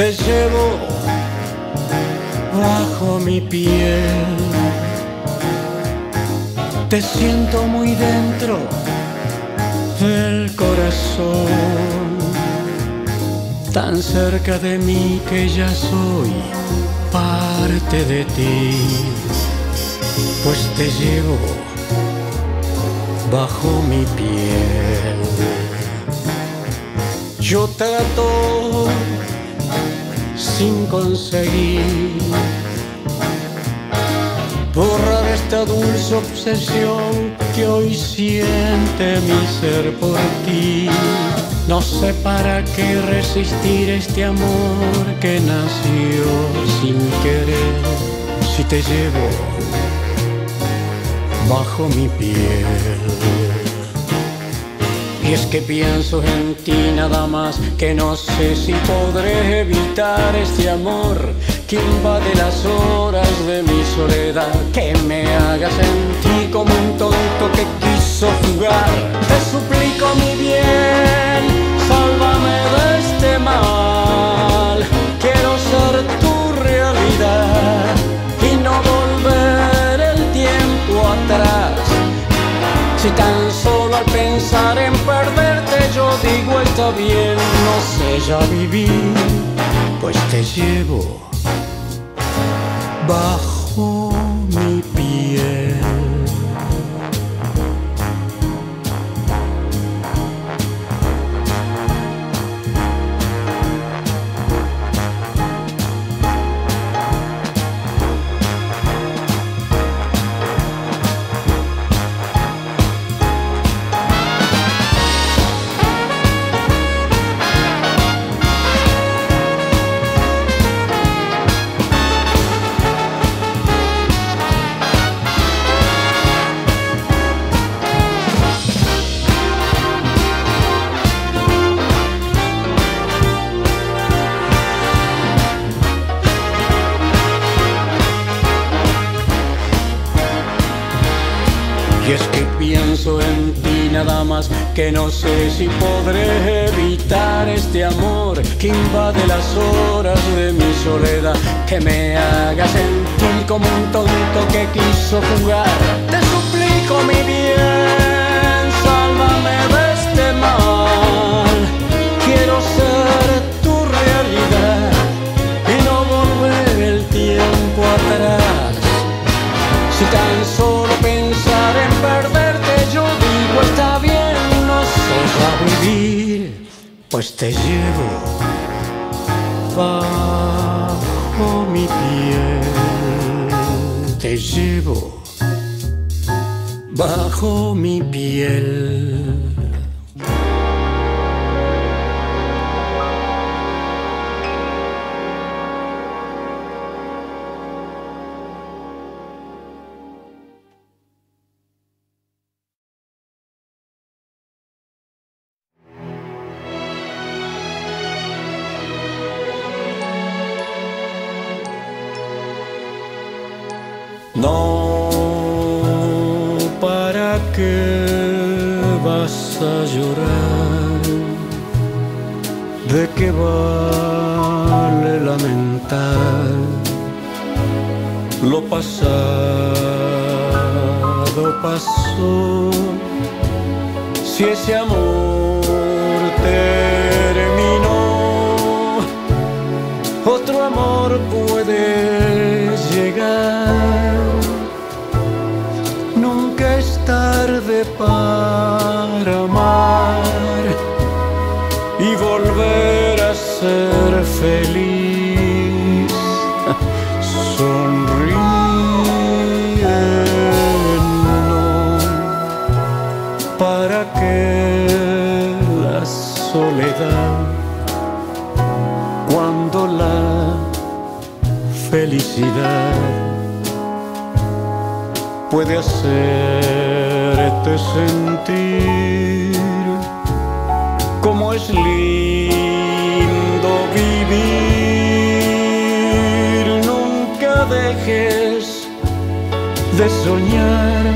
te llevo bajo mi piel. Te siento muy dentro del corazón, tan cerca de mí que ya soy parte de ti, pues te llevo bajo mi piel. Yo trato sin conseguir borrar esta dulce obsesión que hoy siente mi ser por ti. No sé para qué resistir este amor que nació sin querer si te llevo bajo mi piel. Y es que pienso en ti nada más, que no sé si podré evitar este amor que invade las horas de mi soledad, que me haga sentir como un tonto que quiso jugar. Te suplico mi bien, sálvame de este mal, quiero ser tu realidad y no volver el tiempo atrás. Si tan solo al pensar en perderte yo digo está bien, no sé ya vivir, pues te llevo bajo ¿De qué vale lamentar lo pasado pasó? Si ese amor terminó, otro amor puede llegar. Nunca es tarde para amar volver a ser feliz. Sonríenos para que la soledad cuando la felicidad puede hacerte sentir es lindo vivir. Nunca dejes de soñar.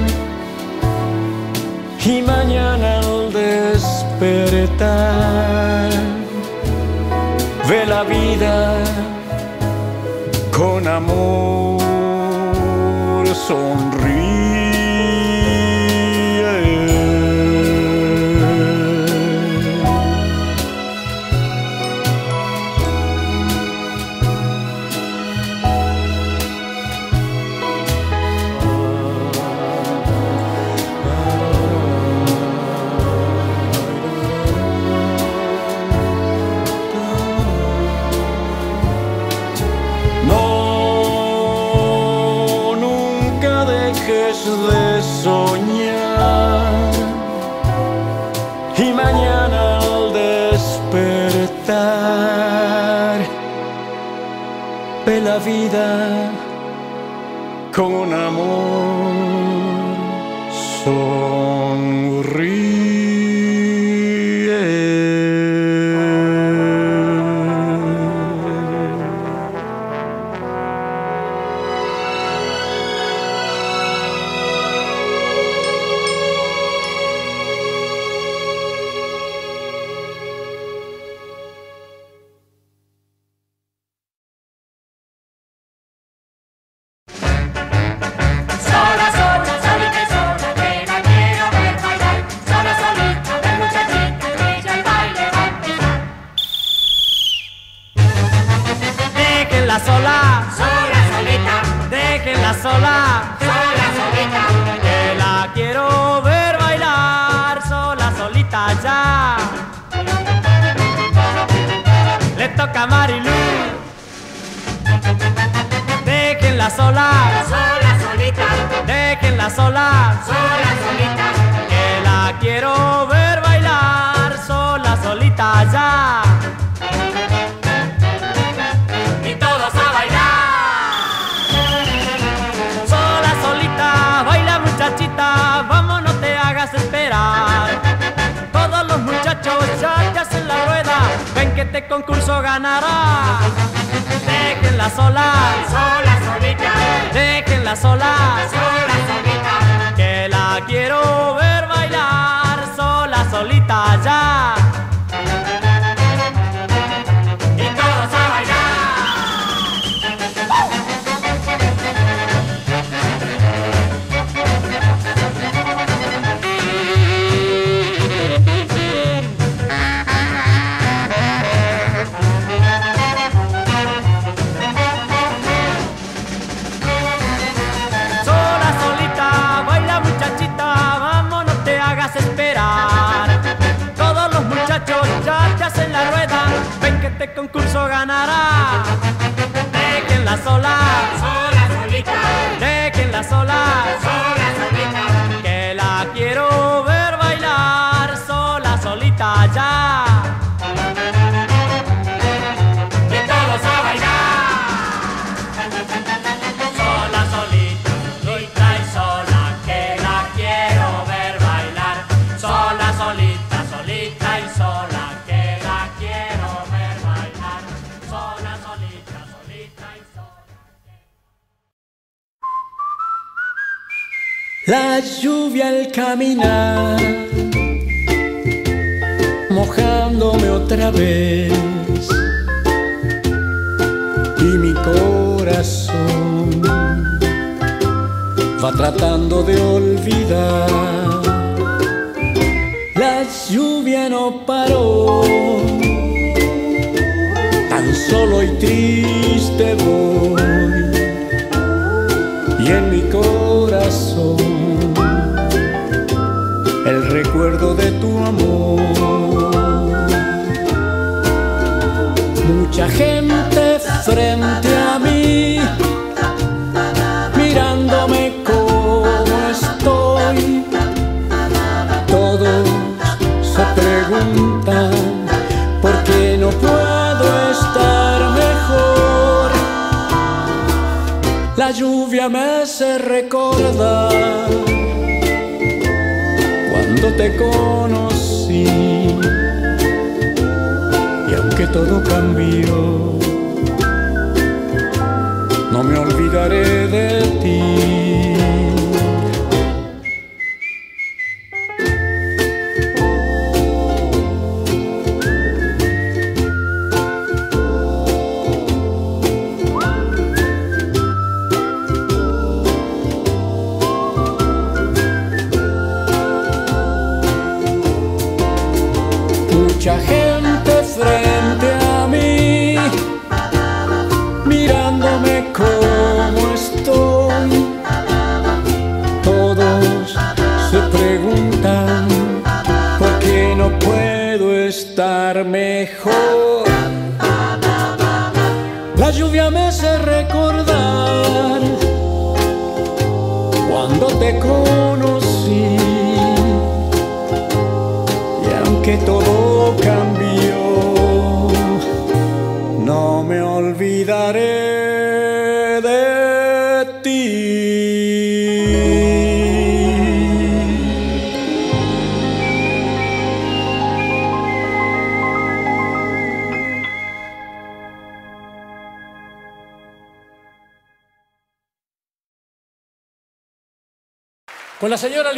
Y mañana al despertar ve la vida con amor, sonríe vida con amor. la lluvia me hace recordar cuando te conocí. Y aunque todo cambió, no me olvidaré de ti. Mejor. La lluvia me hace recordar cuando te conocí. Y aunque todo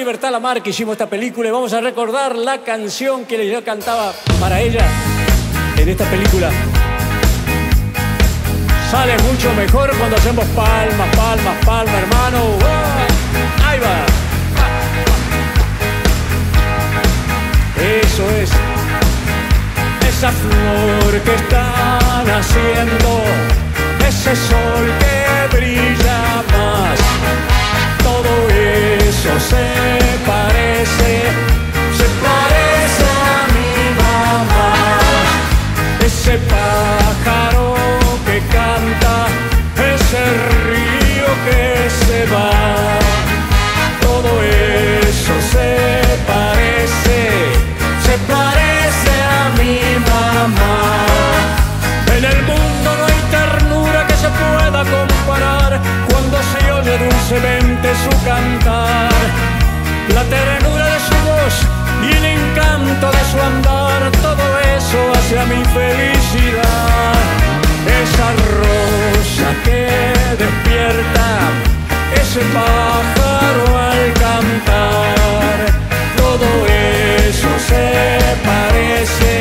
la señora Libertad Lamar que hicimos esta película y vamos a recordar la canción que yo cantaba para ella en esta película. Sale mucho mejor cuando hacemos palmas, palmas, palmas, hermano. ¡Wow! Ahí va. Eso es. Esa flor que están haciendo, ese sol que brilla más todo eso se parece, se parece a mi mamá. Ese pájaro que canta, ese río que se va. Todo eso se parece, se parece a mi mamá. En el mundo no hay ternura que se pueda comparar cuando dulcemente su cantar. La ternura de su voz y el encanto de su andar, todo eso hace a mi felicidad. Esa rosa que despierta, ese pájaro al cantar, todo eso se parece,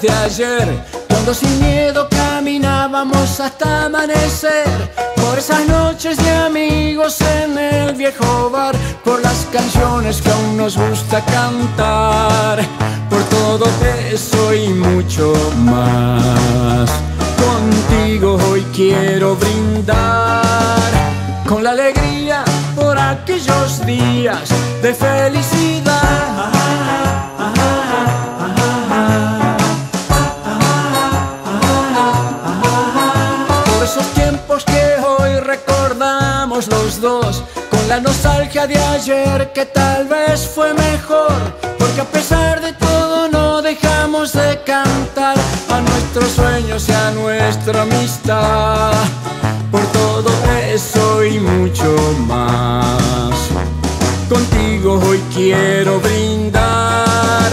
de ayer, cuando sin miedo caminábamos hasta amanecer, por esas noches de amigos en el viejo bar, por las canciones que aún nos gusta cantar, por todo eso y mucho más. Contigo hoy quiero brindar con la alegría por aquellos días de felicidad. La nostalgia de ayer que tal vez fue mejor, porque a pesar de todo no dejamos de cantar a nuestros sueños y a nuestra amistad, por todo eso y mucho más. Contigo hoy quiero brindar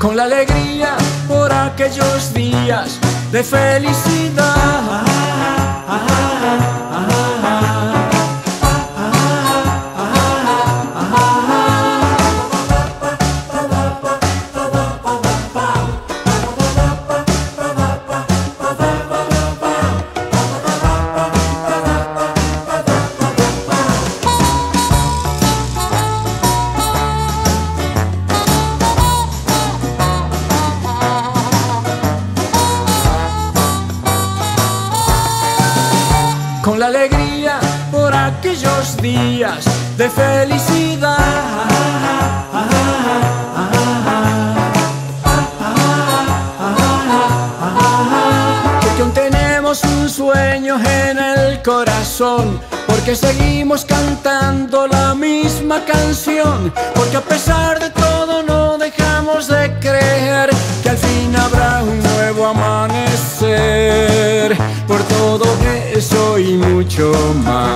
con la alegría por aquellos días de felicidad. De felicidad. Porque aún tenemos un sueño en el corazón, porque seguimos cantando la misma canción, porque a pesar de todo no dejamos de creer que al fin habrá un nuevo amanecer. Por todo eso y mucho más,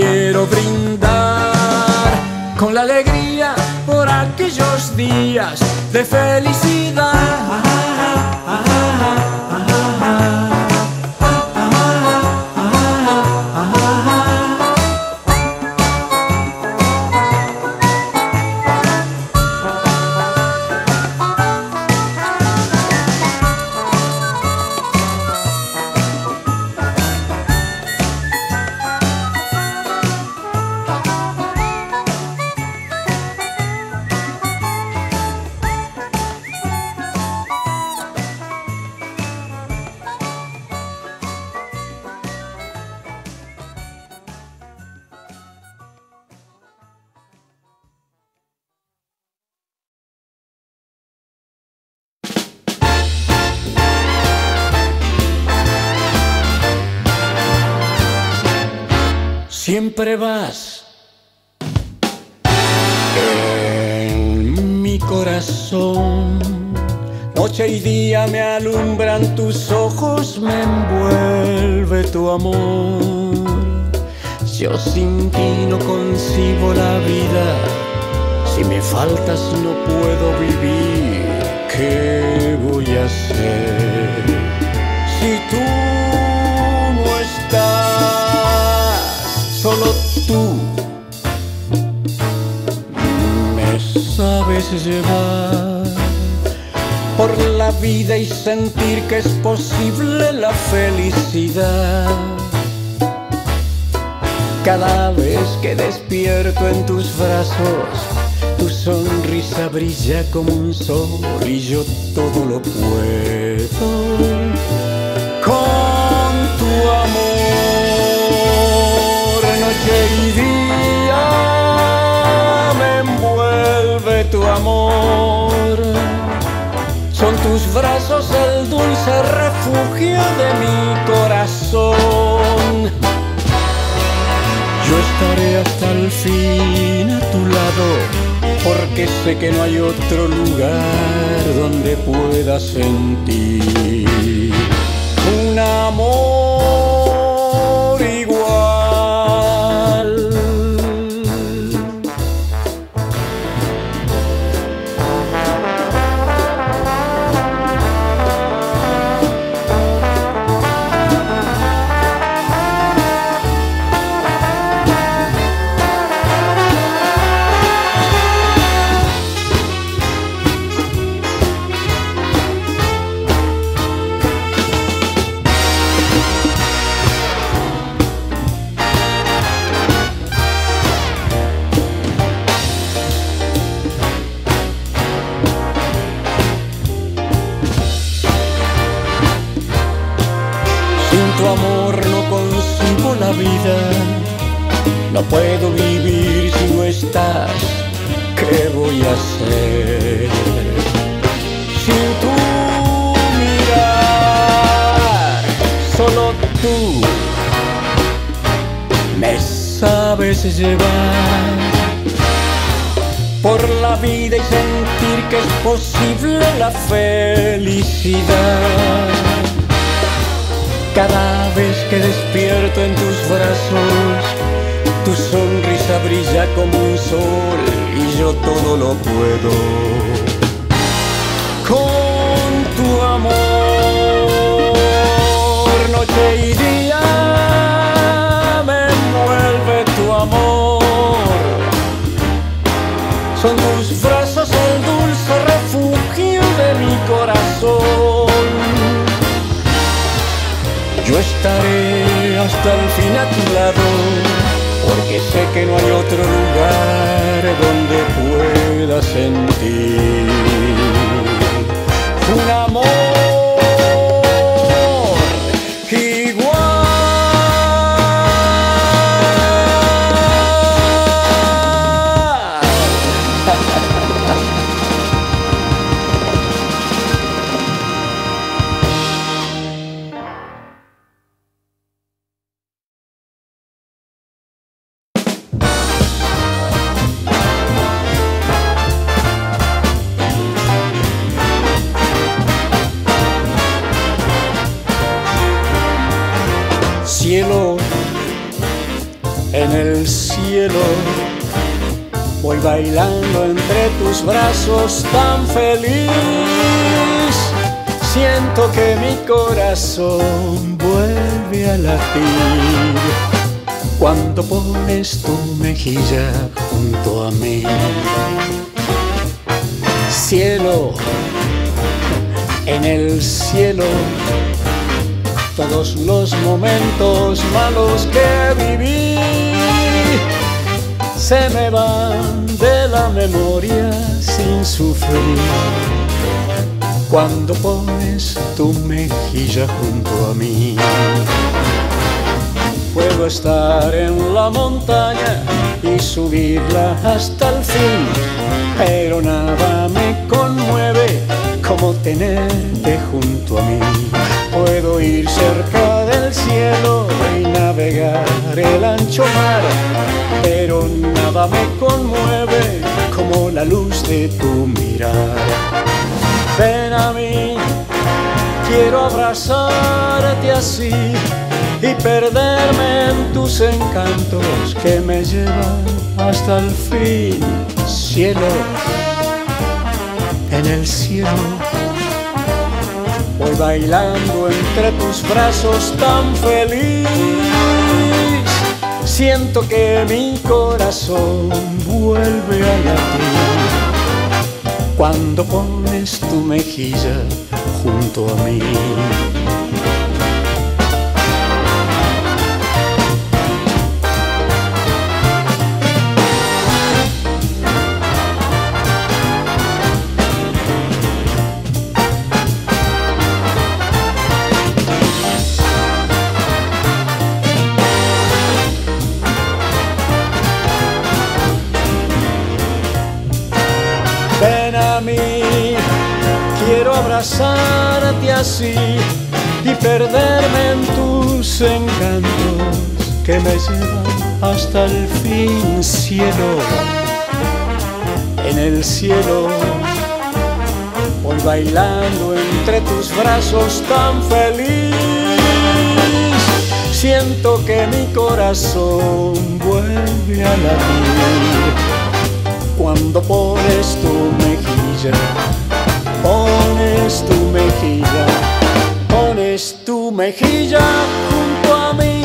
quiero brindar con la alegría por aquellos días de felicidad. Corazón. Noche y día me alumbran tus ojos, me envuelve tu amor. Yo sin ti no concibo la vida. Si me faltas no puedo vivir. ¿Qué voy a hacer? Si tú no estás, solo tú llevar por la vida y sentir que es posible la felicidad. Cada vez que despierto en tus brazos, tu sonrisa brilla como un sol y yo todo lo puedo tus brazos el dulce refugio de mi corazón. Yo estaré hasta el fin a tu lado, porque sé que no hay otro lugar donde pueda sentir un amor puedo. Cielo, en el cielo, voy bailando entre tus brazos tan feliz. Siento que mi corazón vuelve a latir cuando pones tu mejilla junto a mí. Cielo, en el cielo, todos los momentos malos que viví se me van de la memoria sin sufrir. Cuando pones tu mejilla junto a mí, puedo estar en la montaña y subirla hasta el fin, pero nada me conmueve como tenerte junto a mí. Puedo ir cerca del cielo y navegar el ancho mar, pero nada me conmueve como la luz de tu mirar. Ven a mí, quiero abrazarte así y perderme en tus encantos que me llevan hasta el fin, cielo, en el cielo. Voy bailando entre tus brazos tan feliz. Siento que mi corazón vuelve a latir cuando pones tu mejilla junto a mí. Abrazarte así y perderme en tus encantos que me llevan hasta el fin, cielo. En el cielo voy bailando entre tus brazos tan feliz. Siento que mi corazón vuelve a latir cuando pones tu mejilla, pones tu mejilla, pones tu mejilla junto a mí.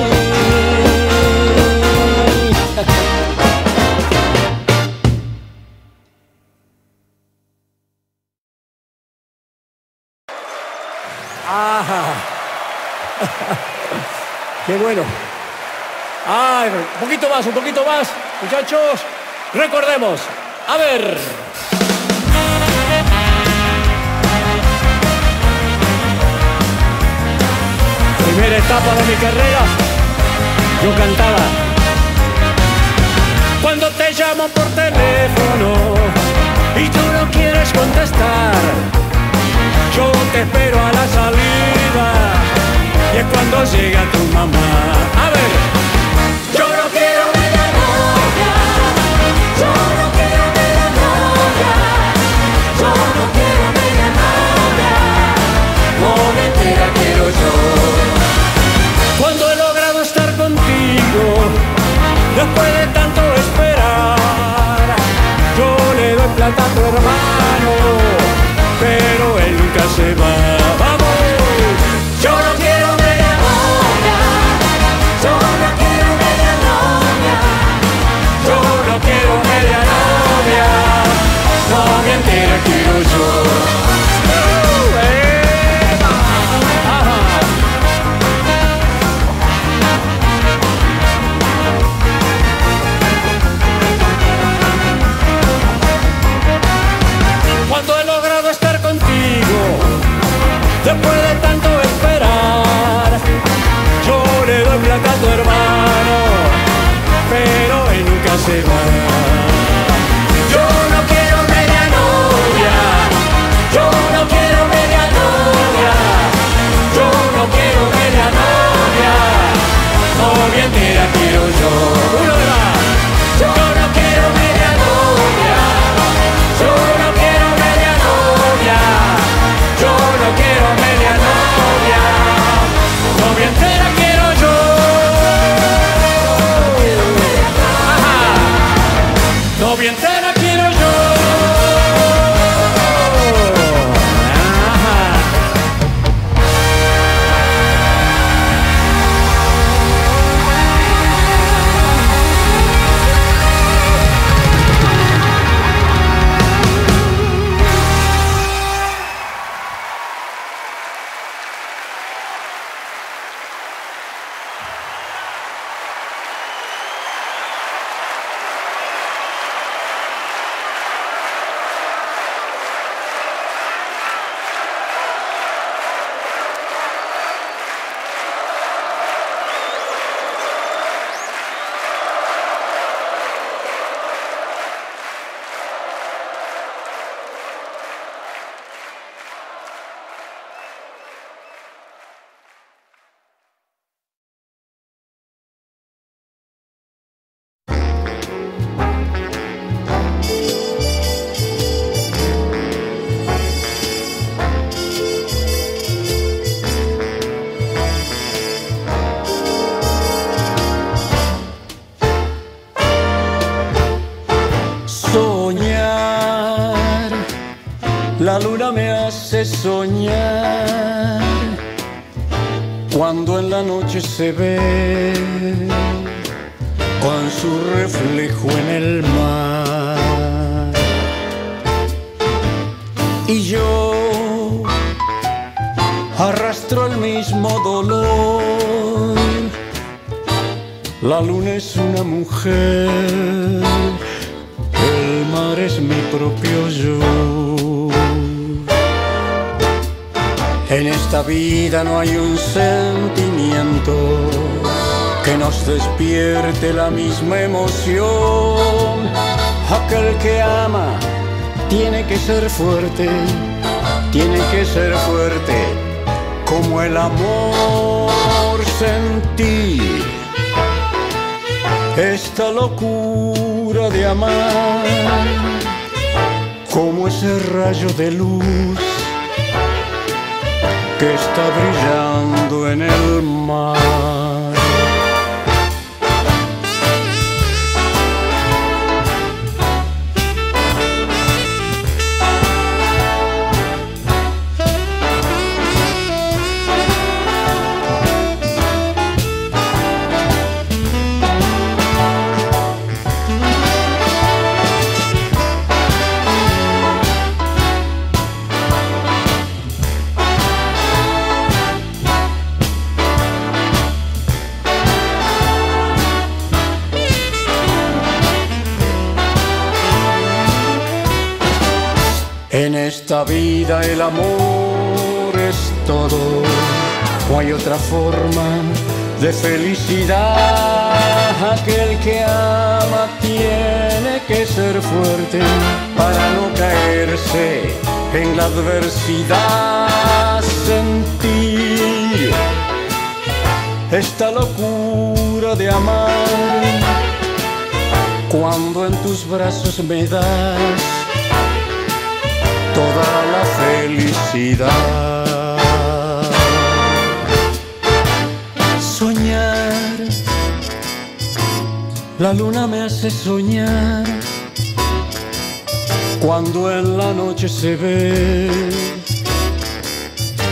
Ajá. Qué bueno. Ay, un poquito más, un poquito más, muchachos. Recordemos. A ver. Primera etapa de mi carrera. Yo cantaba. Cuando te llamo por teléfono y tú no quieres contestar, yo te espero a la salida y es cuando llega tu mamá. A ver, se ve con su reflejo en el mar. Y yo arrastro el mismo dolor. La luna es una mujer, el mar es mi propio yo. En esta vida no hay un sentimiento que nos despierte la misma emoción. Aquel que ama tiene que ser fuerte, tiene que ser fuerte como el amor sentir esta locura de amar como ese rayo de luz que está brillando en el mar. Esta vida el amor es todo, no hay otra forma de felicidad. Aquel que ama tiene que ser fuerte para no caerse en la adversidad. Sentir esta locura de amar cuando en tus brazos me das toda la felicidad. Soñar, la luna me hace soñar cuando en la noche se ve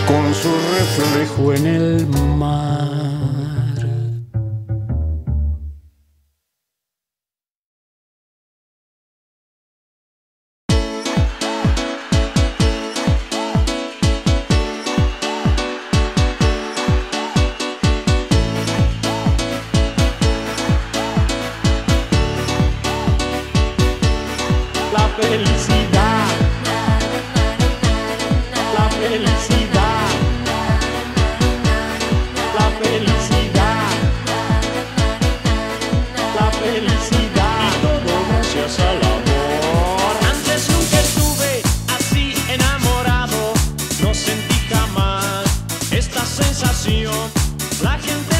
con su reflejo en el mar. Sensación. La gente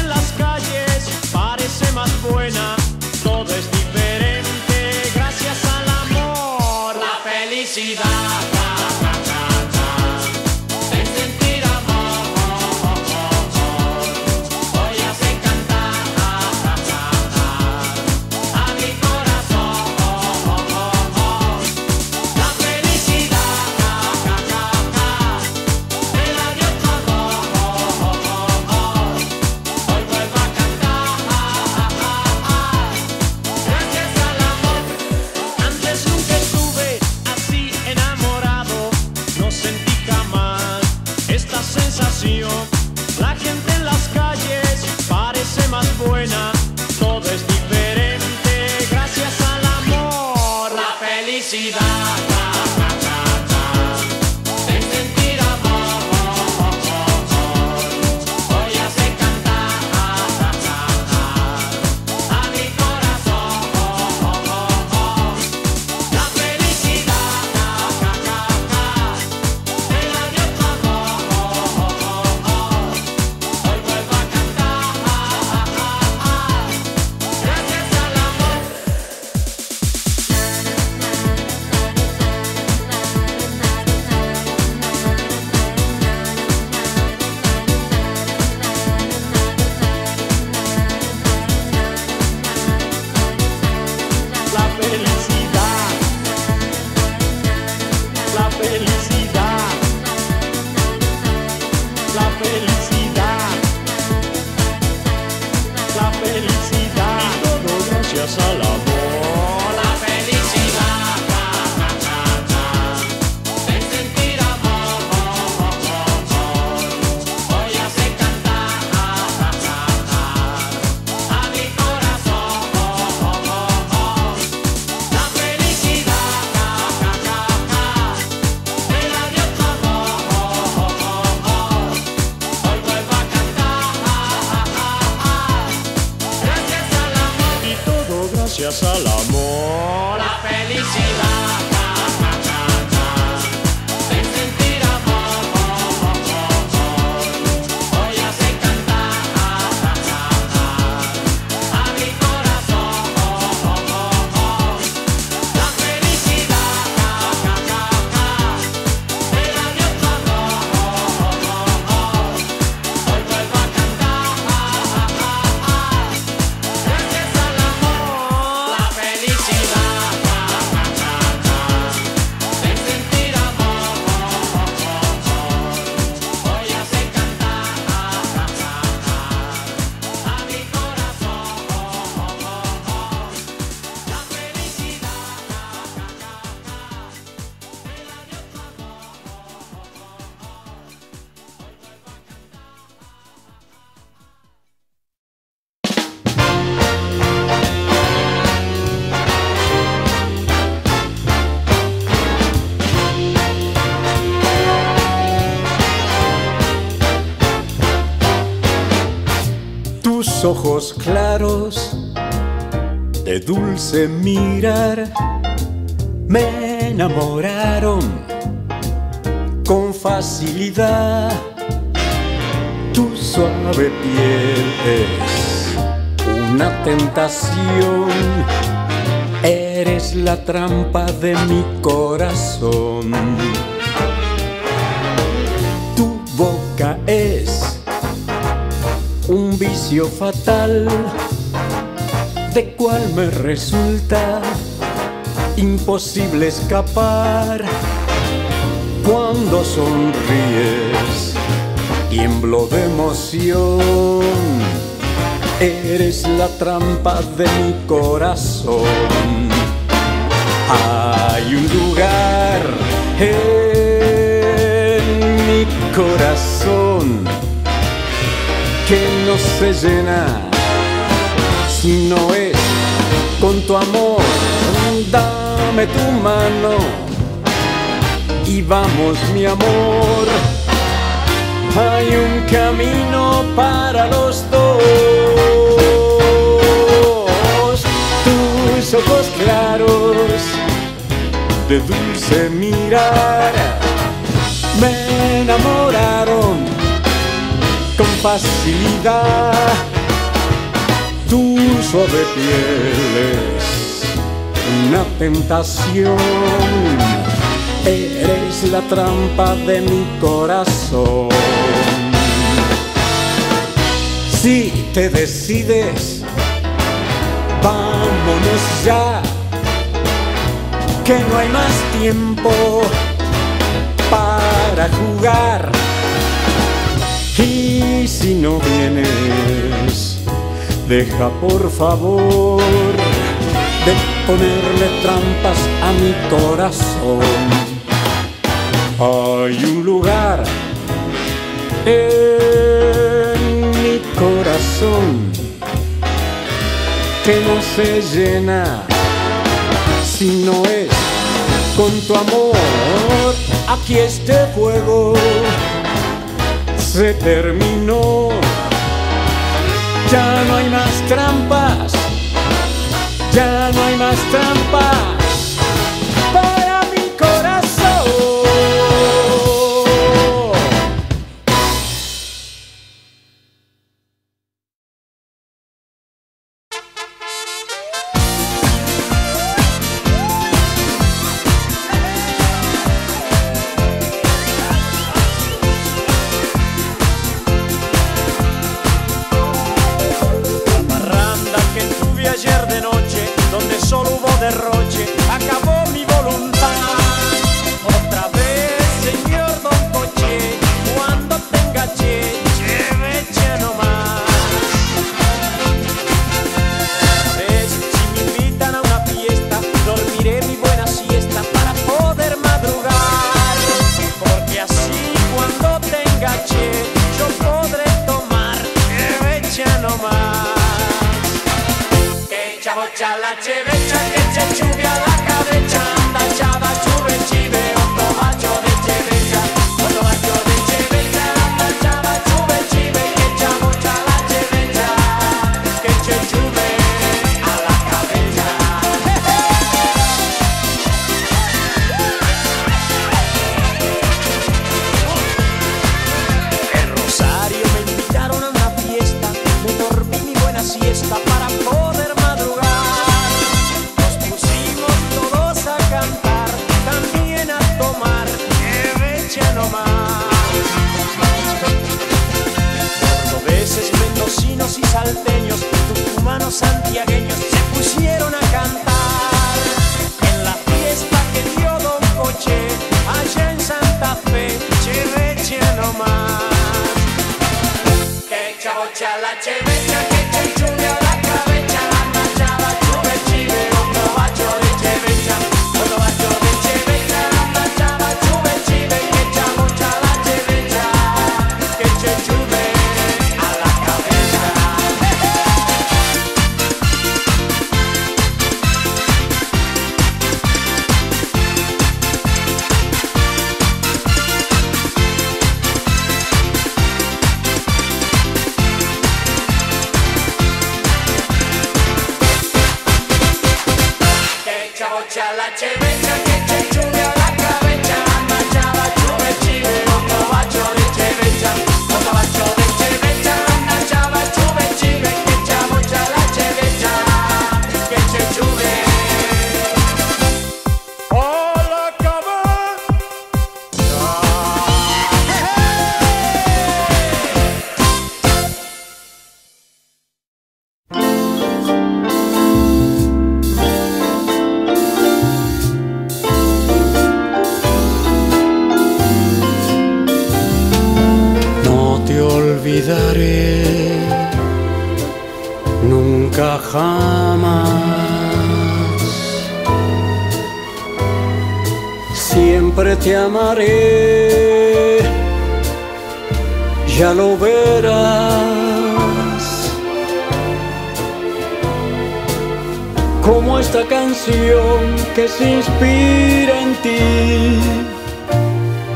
claros de dulce mirar me enamoraron con facilidad. Tu suave piel es una tentación. Eres la trampa de mi corazón. Tu boca es un vicio fatal. De cual me resulta imposible escapar cuando sonríes tiemblo de emoción. Eres la trampa de mi corazón. Hay un lugar en mi corazón no se llena si no es con tu amor. Dame tu mano y vamos mi amor. Hay un camino para los dos. Tus ojos claros de dulce mirar me enamoraron facilidad. Tu suave piel es una tentación. Eres la trampa de mi corazón. Si te decides, vámonos ya, que no hay más tiempo para jugar. No vienes, deja por favor de ponerle trampas a mi corazón. Hay un lugar en mi corazón que no se llena si no es con tu amor. Aquí este fuego se terminó. Ya no hay más trampas, ya no hay más trampas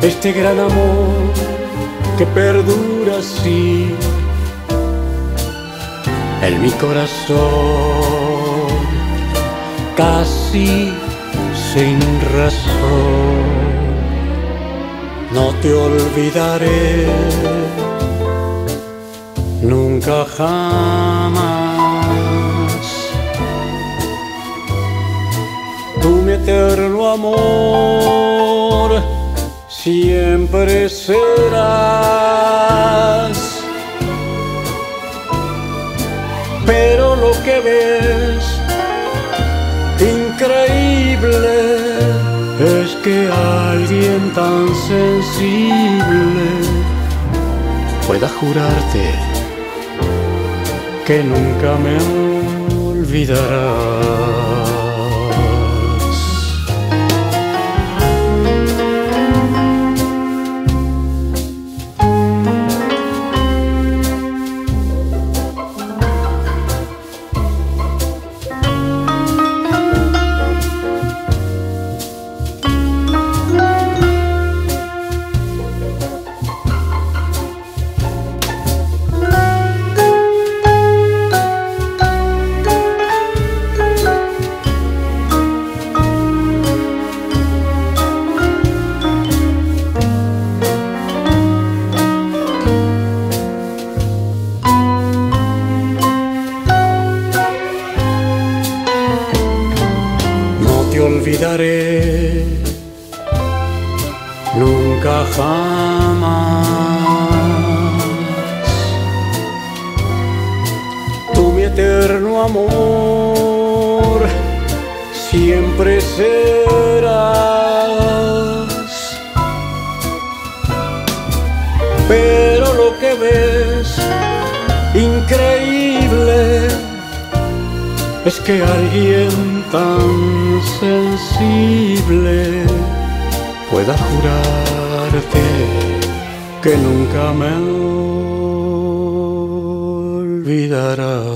este gran amor que perdura así en mi corazón, casi sin razón. No te olvidaré nunca jamás. Tú mi eterno amor siempre serás. Pero lo que ves, increíble, es que alguien tan sensible pueda jurarte que nunca me olvidarás. Siempre serás. Pero lo que ves increíble es que alguien tan sensible pueda jurarte que nunca me olvidarás.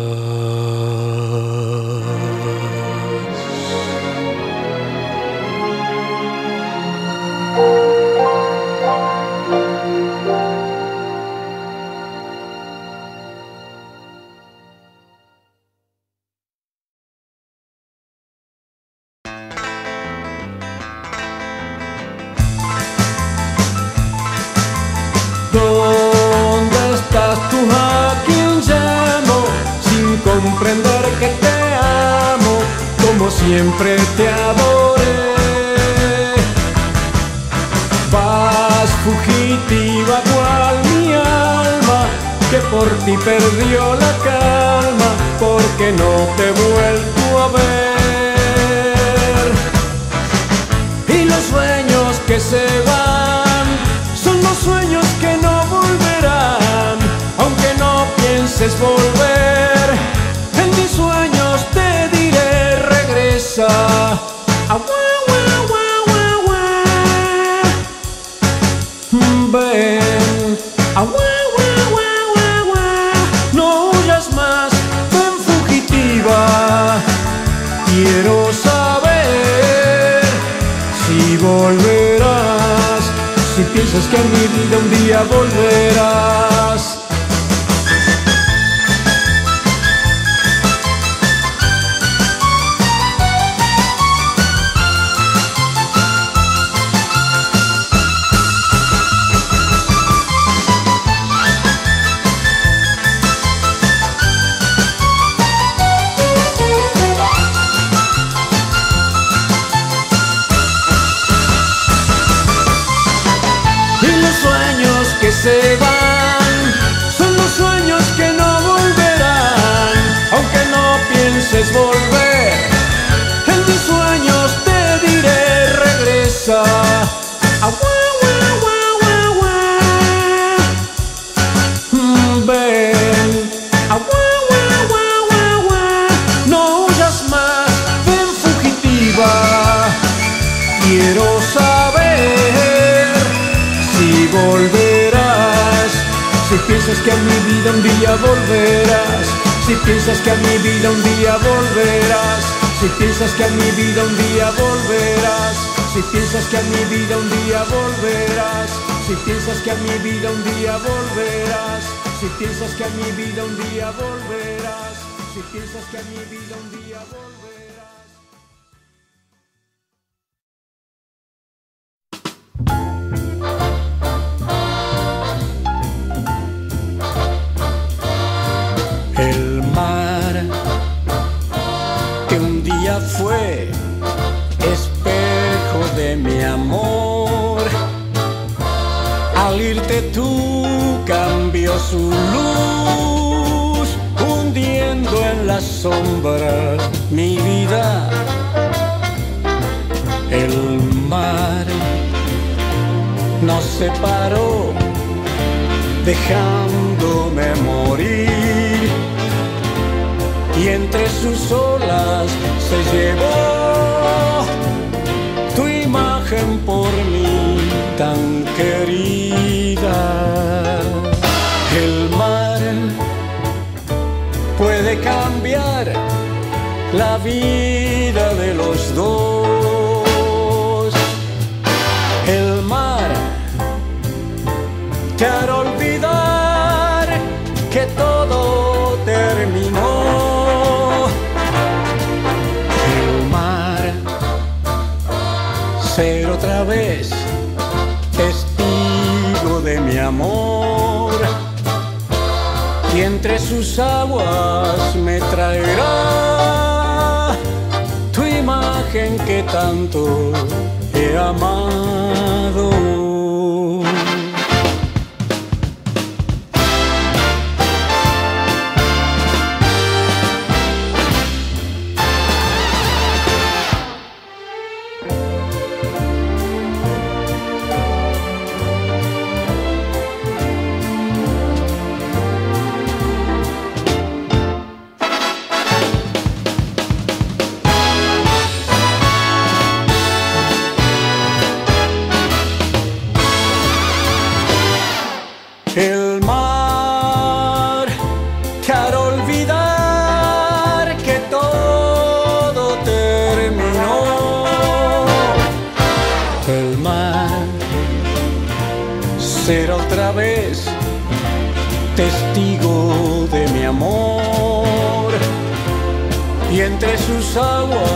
siempre te adoré. Vas fugitiva cual mi alma, que por ti perdió la calma, porque no te he vuelto a ver. Y los sueños que se van son los sueños que no volverán, aunque no pienses volver. volver. separó, dejándome morir. Y entre sus olas se llevó tu imagen por mí tan querida. El mar puede cambiar la vida de los dos sus aguas me traerá tu imagen que tanto he amado. 伤我。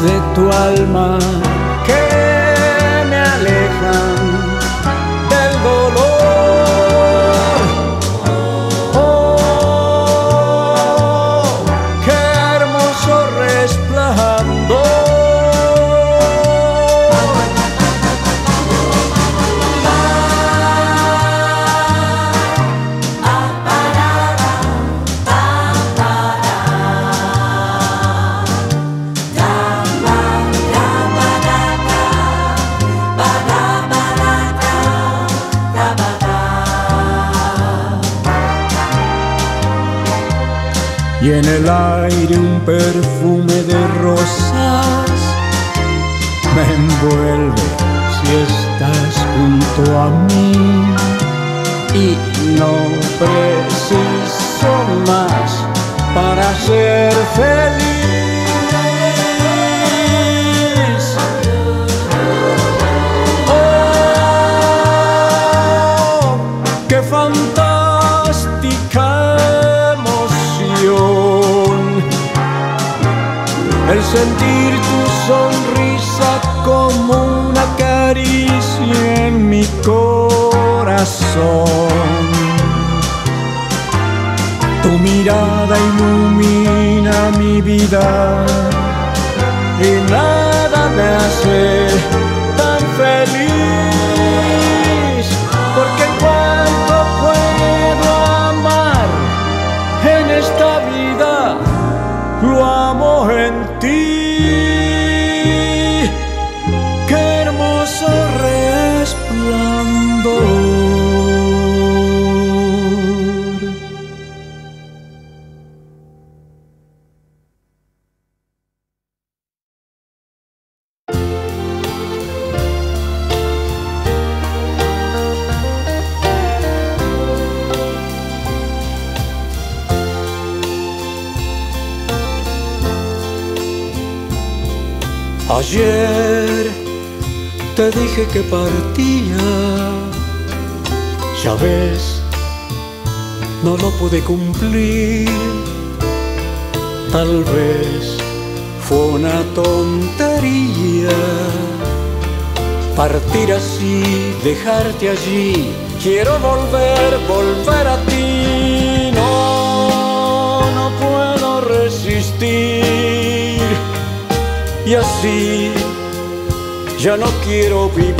De tu alma que me alejan y en el aire un perfume de rosas me envuelve si estás junto a mí y no preciso más para ser feliz. Sentir tu sonrisa como una caricia en mi corazón. Tu mirada ilumina mi vida y nada me hace Ayer te dije que partía, ya ves, no lo pude cumplir. Tal vez fue una tontería partir así, dejarte allí. Quiero volver, volver a ti. No, no puedo resistir y así ya no quiero vivir.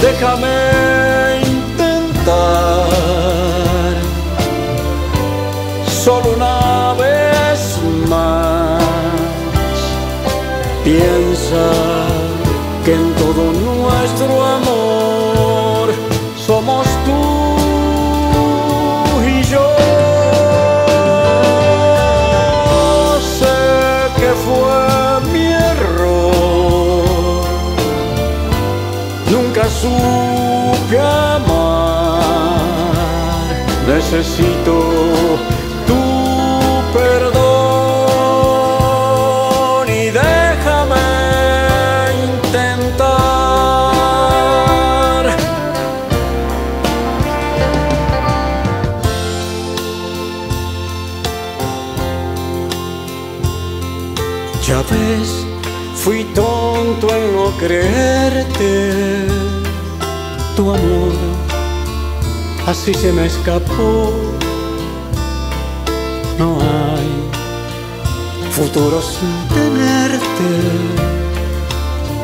Déjame intentar solo una vez más. Piensa que en todo nuestro amor Necesito tu perdón y déjame intentar. Ya ves, fui tonto en no creerte. Tu amor así se me escapó. No hay futuro sin tenerte.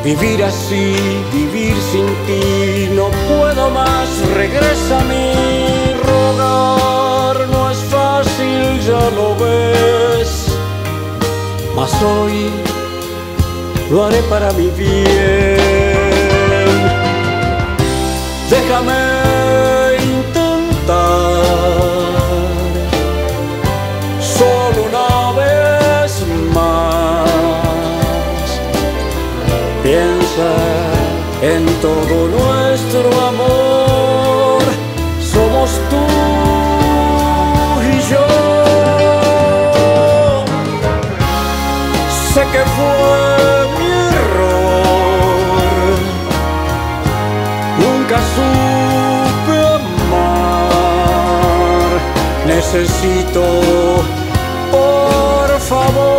Vivir así, vivir sin ti, no puedo más, regresa a mí, rogar no es fácil, ya lo ves, mas hoy lo haré para mi bien. Déjame todo nuestro amor. Somos tú y yo. Sé que fue mi error. Nunca supe amar. Necesito, por favor,